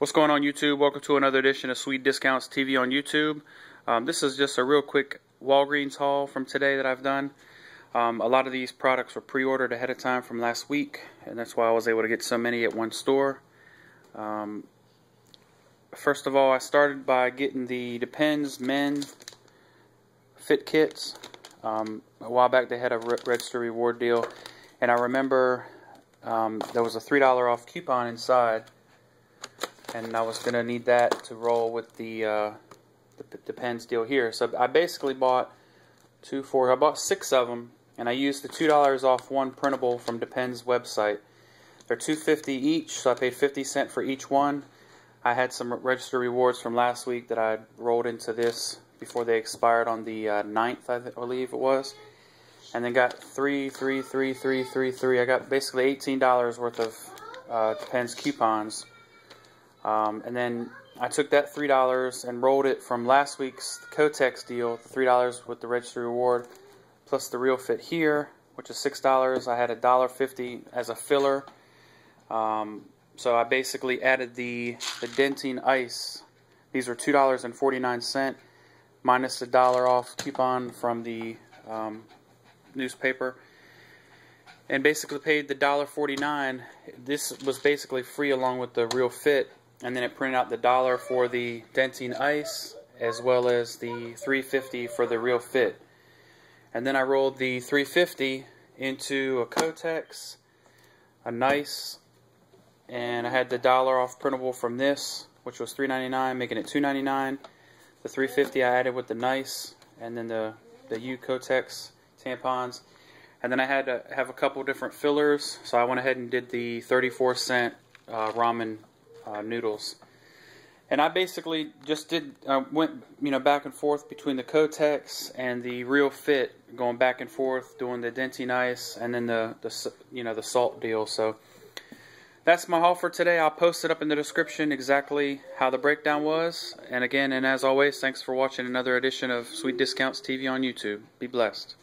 What's going on YouTube? Welcome to another edition of Sweet Discounts TV on YouTube. Um, this is just a real quick Walgreens haul from today that I've done. Um, a lot of these products were pre-ordered ahead of time from last week, and that's why I was able to get so many at one store. Um, first of all, I started by getting the Depends Men Fit Kits. Um, a while back they had a re register reward deal, and I remember um, there was a $3 off coupon inside and I was going to need that to roll with the, uh, the, Depends deal here. So I basically bought two, four, I bought six of them, and I used the two dollars off one printable from Depends website. They're two fifty each, so I paid fifty cent for each one. I had some register rewards from last week that I rolled into this before they expired on the uh, 9th, I believe it was. And then got three, three, three, three, three, three. I got basically $18 worth of uh, Depends coupons um, and then I took that $3 and rolled it from last week's Kotex deal, the $3 with the registry reward, plus the real fit here, which is $6. I had a $1.50 as a filler. Um, so I basically added the, the Dentyne Ice. These were $2.49 minus the dollar off coupon from the um, newspaper and basically paid the $1.49. This was basically free along with the real fit and then it printed out the dollar for the Dentyne Ice as well as the 350 for the real fit. And then I rolled the 350 into a Kotex, a nice, and I had the dollar off printable from this, which was 3.99, making it 2.99. The 350 I added with the nice, and then the the U Kotex tampons. And then I had to have a couple different fillers, so I went ahead and did the 34 cent uh, ramen uh, noodles. And I basically just did uh, went you know back and forth between the Kotex and the Real Fit, going back and forth doing the Dentyne Ice and then the the you know the salt deal. So that's my haul for today. I'll post it up in the description exactly how the breakdown was. And again, and as always, thanks for watching another edition of Sweet Discounts TV on YouTube. Be blessed.